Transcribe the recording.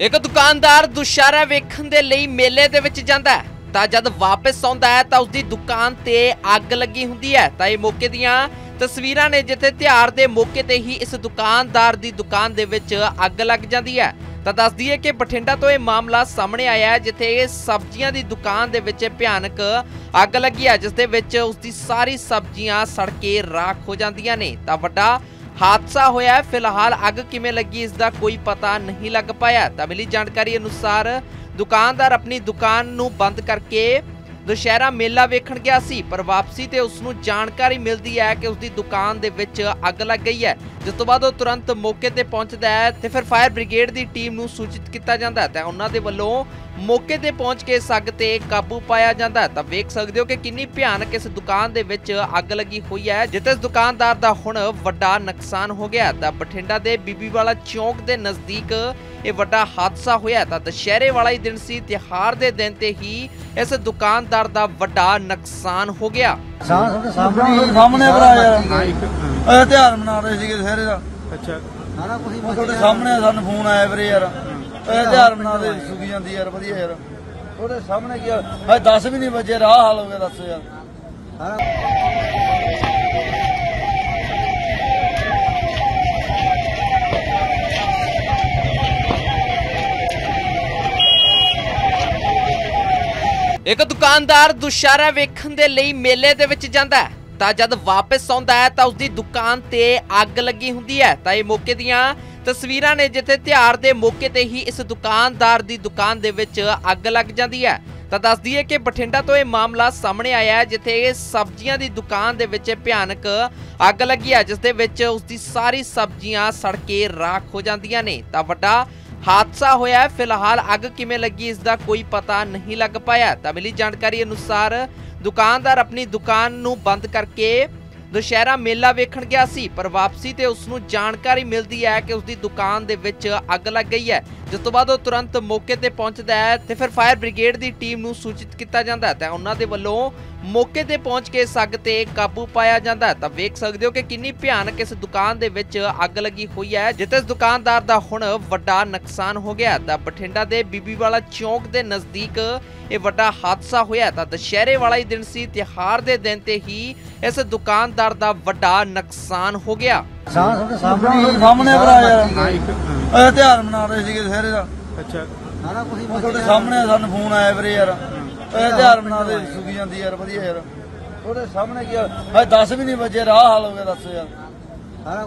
ਇੱਕ ਦੁਕਾਨਦਾਰ ਦੁਸ਼ਹਿਰਾ ਵੇਖਣ ਦੇ ਲਈ ਮੇਲੇ ਦੇ ਵਿੱਚ ਜਾਂਦਾ ਹੈ। ਤਾਂ ਜਦ ਵਾਪਸ ਆਉਂਦਾ ਹੈ ਤਾਂ ਉਸਦੀ ਦੁਕਾਨ ਤੇ ਅੱਗ ਲੱਗੀ ਹੁੰਦੀ ਹੈ। ਤਾਂ ਇਹ ਮੌਕੇ ਦੀਆਂ ਤਸਵੀਰਾਂ ਨੇ ਜਿੱਥੇ ਤਿਉਹਾਰ ਦੇ ਮੌਕੇ ਤੇ ਹੀ ਇਸ ਦੁਕਾਨਦਾਰ ਦੀ ਦੁਕਾਨ ਦੇ ਵਿੱਚ ਅੱਗ ਲੱਗ ਜਾਂਦੀ ਹੈ। ਤਾਂ ਦੱਸ ਦਈਏ ਕਿ ਬਠਿੰਡਾ ਤੋਂ ਇਹ ਮਾਮਲਾ ਸਾਹਮਣੇ ਆਇਆ ਹੈ, ਜਿੱਥੇ ਇਹ ਸਬਜ਼ੀਆਂ ਦੀ ਦੁਕਾਨ ਦੇ ਵਿੱਚ ਭਿਆਨਕ ਅੱਗ ਲੱਗੀ ਹੈ, ਜਿਸ ਦੇ ਵਿੱਚ ਉਸਦੀ ਸਾਰੀ ਸਬਜ਼ੀਆਂ ਸੜ ਕੇ ਰਾਖ ਹੋ ਜਾਂਦੀਆਂ ਨੇ। ਤਾਂ ਵੱਡਾ ਹਾਦਸਾ ਹੋਇਆ ਫਿਲਹਾਲ ਅੱਗ ਕਿਵੇਂ ਲੱਗੀ, ਇਸ ਦਾ ਕੋਈ ਪਤਾ ਨਹੀਂ ਲੱਗ ਪਾਇਆ। ਤਾਂ ਮਿਲੀ ਜਾਣਕਾਰੀ ਅਨੁਸਾਰ ਦੁਕਾਨਦਾਰ ਆਪਣੀ ਦੁਕਾਨ ਨੂੰ ਬੰਦ ਕਰਕੇ ਦੁਸ਼ਹਿਰਾ ਮੇਲਾ ਵੇਖਣ ਗਿਆ ਸੀ, ਪਰ ਵਾਪਸੀ ਤੇ ਉਸ ਨੂੰ ਜਾਣਕਾਰੀ ਮਿਲਦੀ ਹੈ ਕਿ ਉਸ ਦੀ ਦੁਕਾਨ ਦੇ ਵਿੱਚ ਅੱਗ ਲੱਗ ਗਈ ਹੈ। ਜਿਸ ਤੋਂ ਬਾਅਦ ਉਹ ਤੁਰੰਤ ਮੌਕੇ ਤੇ ਪਹੁੰਚਦਾ ਹੈ ਤੇ ਫਿਰ ਫਾਇਰ ਬ੍ਰਿਗੇਡ ਦੀ ਟੀਮ ਨੂੰ ਸੂਚਿਤ ਕੀਤਾ ਜਾਂਦਾ ਹੈ। ਤਾਂ ਉਹਨਾਂ ਦੇ ਵੱਲੋਂ ਮੌਕੇ ਤੇ ਪਹੁੰਚ ਕੇ ਇਸ ਅੱਗ ਤੇ ਕਾਬੂ ਪਾਇਆ ਜਾਂਦਾ ਹੈ। ਤਾਂ ਵੇਖ ਸਕਦੇ ਹੋ ਕਿ ਕਿੰਨੀ ਭਿਆਨਕ ਇਸ ਦੁਕਾਨ ਦੇ ਵਿੱਚ ਅੱਗ ਲੱਗੀ ਹੋਈ ਹੈ। ਜਿੱਥੇ ਇਸ ਦੁਕਾਨਦਾਰ ਦਾ ਹੁਣ ਵੱਡਾ ਨੁਕਸਾਨ ਹੋ ਗਿਆ ਤਾਂ ਬਠਿੰਡਾ ਦੇ ਬੀਬੀਵਾਲਾ ਚੌਂਕ ਦੇ ਨਜ਼ਦੀਕ ਇਹ ਵੱਡਾ ਹਾਦਸਾ ਹੋਇਆ ਤਾਂ ਦੁਸ਼ਹਿਰੇ ਵਾਲਾ ਹੀ ਦਿਨ ਸੀ ਤਿਹਾਰ ਦੇ ਦਿਨ ਤੇ ਹੀ ਇਸ ਦੁਕਾਨਦਾਰ ਦਾ ਵੱਡਾ ਨੁਕਸਾਨ ਹੋ ਗਿਆ। ਸਾਹਮਣੇ ਸਾਹਮਣੇ ਭਰਾ ਯਾਰ। ਇਹ ਤਿਉਹਾਰ ਮਨਾ ਰਹੇ ਸੀਗੇ ਸਾਰੇ ਦਾ। ਅੱਛਾ। ਸਾਰਾ ਕੁਝ ਤੁਹਾਡੇ ਸਾਹਮਣੇ ਸਾਨੂੰ ਫੋਨ ਆਇਆ ਵੀਰੇ ਯਾਰ। ਤਿਉਹਾਰ ਮਨਾ ਰਹੇ ਸੁਗੀ ਜਾਂਦੀ ਯਾਰ ਵਧੀਆ ਯਾਰ। ਉਹਦੇ ਸਾਹਮਣੇ ਕੀ ਹੈ 10 ਵੀ ਨਹੀਂ ਵਜੇ ਰਾਹ ਹਾਲ ਹੋ ਗਿਆ ਦੱਸ ਯਾਰ। ਇੱਕ ਦੁਕਾਨਦਾਰ ਦੁਸ਼ਹਿਰਾ ਵੇਖਣ ਦੇ ਲਈ ਮੇਲੇ ਦੇ ਵਿੱਚ ਜਾਂਦਾ ਹੈ। ਤਾਂ ਜਦ ਵਾਪਸ ਆਉਂਦਾ ਹੈ ਤਾਂ ਉਸਦੀ ਦੁਕਾਨ ਤੇ ਅੱਗ ਲੱਗੀ ਹੁੰਦੀ ਹੈ। ਤਾਂ ਇਹ ਮੌਕੇ ਦੀਆਂ ਤਸਵੀਰਾਂ ਨੇ ਜਿੱਥੇ ਤਿਉਹਾਰ ਦੇ ਮੌਕੇ ਤੇ ਹੀ ਇਸ ਦੁਕਾਨਦਾਰ ਦੀ ਦੁਕਾਨ ਦੇ ਵਿੱਚ ਅੱਗ ਲੱਗ ਜਾਂਦੀ ਹੈ। ਤਾਂ ਦੱਸ ਦਈਏ ਕਿ ਬਠਿੰਡਾ ਤੋਂ ਇਹ ਮਾਮਲਾ ਸਾਹਮਣੇ ਆਇਆ ਹੈ, ਜਿੱਥੇ ਇਹ ਸਬਜ਼ੀਆਂ ਦੀ ਦੁਕਾਨ ਦੇ ਵਿੱਚ ਭਿਆਨਕ ਅੱਗ ਲੱਗੀ ਹੈ, ਜਿਸ ਦੇ ਵਿੱਚ ਉਸਦੀ ਸਾਰੀ ਸਬਜ਼ੀਆਂ ਸੜ ਕੇ ਰਾਖ ਹੋ ਜਾਂਦੀਆਂ ਨੇ। ਤਾਂ ਵੱਡਾ ਹਾਦਸਾ ਹੋਇਆ ਹੈ। ਫਿਲਹਾਲ ਅੱਗ ਕਿਵੇਂ ਲੱਗੀ, ਇਸ ਦਾ ਕੋਈ ਪਤਾ ਨਹੀਂ ਲੱਗ ਪਾਇਆ। ਤਾਂ ਮਿਲੀ ਜਾਣਕਾਰੀ ਅਨੁਸਾਰ ਦੁਕਾਨਦਾਰ ਆਪਣੀ ਦੁਕਾਨ ਨੂੰ ਬੰਦ ਕਰਕੇ ਦੁਸ਼ਹਿਰਾ ਮੇਲਾ ਵੇਖਣ ਗਿਆ ਸੀ, ਪਰ ਵਾਪਸੀ ਤੇ ਉਸ ਨੂੰ ਜਾਣਕਾਰੀ ਮਿਲਦੀ ਹੈ ਕਿ ਉਸ ਦੀ ਦੁਕਾਨ ਦੇ ਵਿੱਚ ਅੱਗ ਲੱਗ ਗਈ ਹੈ। ਜਿਸ ਤੋਂ ਬਾਅਦ ਉਹ ਤੁਰੰਤ ਮੌਕੇ ਤੇ ਪਹੁੰਚਦਾ ਹੈ ਤੇ ਫਿਰ ਫਾਇਰ ਬ੍ਰਿਗੇਡ ਦੀ ਟੀਮ ਨੂੰ ਸੂਚਿਤ ਕੀਤਾ ਜਾਂਦਾ ਹੈ ਤੇ ਉਹਨਾਂ ਦੇ ਵੱਲੋਂ ਮੌਕੇ ਤੇ ਪਹੁੰਚ ਕੇ ਇਸ ਅੱਗ ਤੇ ਕਾਬੂ ਪਾਇਆ ਜਾਂਦਾ ਤਾਂ ਵੇਖ ਸਕਦੇ ਹੋ ਕਿ ਕਿੰਨੀ ਭਿਆਨਕ ਇਸ ਦੁਕਾਨ ਦੇ ਵਿੱਚ ਅੱਗ ਲੱਗੀ ਹੋਈ ਹੈ ਜਿੱਥੇ ਇਸ ਦੁਕਾਨਦਾਰ ਦਾ ਹੁਣ ਵੱਡਾ ਨੁਕਸਾਨ ਹੋ ਗਿਆ ਤਾਂ ਬਠਿੰਡਾ ਦੇ ਬੀਬੀਵਾਲਾ ਚੌਂਕ ਦੇ ਨਜ਼ਦੀਕ ਇਹ ਵੱਡਾ ਹਾਦਸਾ ਹੋਇਆ ਤਾਂ ਦੁਸ਼ਹਿਰੇ ਵਾਲਾ ਹੀ ਦਿਨ ਸੀ ਤਿਹਾਰ ਦੇ ਦਿਨ ਤੇ ਹੀ ਇਸ ਦੁਕਾਨਦਾਰ ਦਾ ਵੱਡਾ ਨੁਕਸਾਨ ਹੋ ਗਿਆ। ਸਾਹਮਣੇ ਸਾਹਮਣੇ ਭਰਾ ਯਾਰ। ਇੱਕ ਇਹ ਤਿਉਹਾਰ ਮਨਾ ਰਹੇ ਸੀਗੇ ਸਾਰੇ ਦਾ। ਅੱਛਾ। ਸਾਰਾ ਕੁਝ ਤੁਹਾਡੇ ਸਾਹਮਣੇ ਸਾਨੂੰ ਫੋਨ ਆਇਆ ਵੀਰੇ ਯਾਰ। ਇਹ ਤਿਉਹਾਰ ਮਨਾ ਰਹੇ ਸੁਗੀ ਜਾਂਦੀ ਯਾਰ, ਵਧੀਆ ਯਾਰ। ਉਹਦੇ ਸਾਹਮਣੇ ਕੀ ਹੈ 10 ਵੀ ਨਹੀਂ ਵਜੇ, ਰਾਹ ਹਾਲ ਹੋ ਗਿਆ, ਦੱਸ ਯਾਰ।